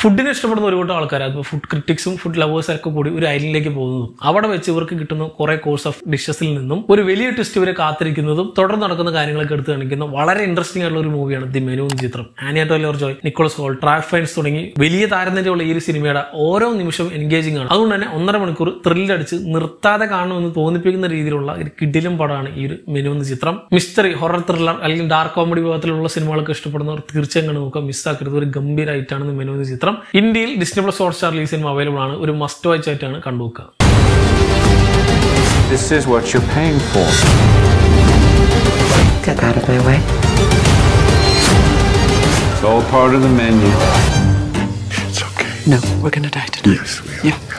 ഫുഡിനെ ഇഷ്ടപ്പെടുന്ന ഒരു കൂട്ടം ആൾക്കാർ അത് ഫുഡ് ക്രിറ്റിക്സും ഫുഡ് ലവേഴ്സും ഒക്കെ കൂടി ഒരു ഐലൻഡിലേക്ക് പോകുന്നതും അവിടെ വെച്ച് ഇവർക്ക് കിട്ടുന്ന കുറെ കോഴ്സ് ഓഫ് ഡിഷസിൽ നിന്നും ഒരു വലിയ ട്വിസ്റ്റ് ഇവരെ കാത്തിരിക്കുന്നതും തുടർന്ന് നടക്കുന്ന കാര്യങ്ങളൊക്കെ എടുത്ത് കാണിക്കുന്ന വളരെ ഇൻട്രസ്റ്റിംഗ് ആയിട്ടുള്ള ഒരു മൂവിയാണ് ദി മെനു എന്ന ചിത്രം. Anya Taylor Joy Nicholas Hoult ട്രാഫൈൻസ് Fiennes തുടങ്ങി വലിയ താരനിരയുള്ള ഈ ഒരു സിനിമയുടെ ഓരോ നിമിഷവും എൻഗേജിംഗ് ആണ്. അതുകൊണ്ട് തന്നെ ഒന്നര മണിക്കൂർ ത്രില്ലടിച്ച് നിർത്താതെ കാണണമെന്ന് തോന്നിപ്പിക്കുന്ന രീതിയിലുള്ള ഒരു കിടിലും പടമാണ് ഈ ഒരു മെനു എന്ന ചിത്രം. മിസ്റ്ററി ഹൊറർ ത്രില്ലർ അല്ലെങ്കിൽ ഡാർക്ക് കോമഡി വിഭാഗത്തിലുള്ള സിനിമകളൊക്കെ ഇഷ്ടപ്പെടുന്നവർ തീർച്ചയായും കണ്ടു നോക്കുക മിസ്സാക്കരുത് ഒരു ഗംഭീരമായിട്ടാണ് മെനു എന്ന ചിത്രം. ഇന്ത്യയിൽ ഡിസ്നി പ്ലസ് ഹോട്ട്സ്റ്റാർ ഈ സിനിമ അവൈലബിൾ ആണ് ഒരു മസ്റ്റ് വാച്ച് ആയിട്ടാണ് കണ്ടുവെക്കുക This is what you're paying for. Get out of my way. It's all part of the menu. It's okay. No, we're gonna die today. Yes, we are. Yeah.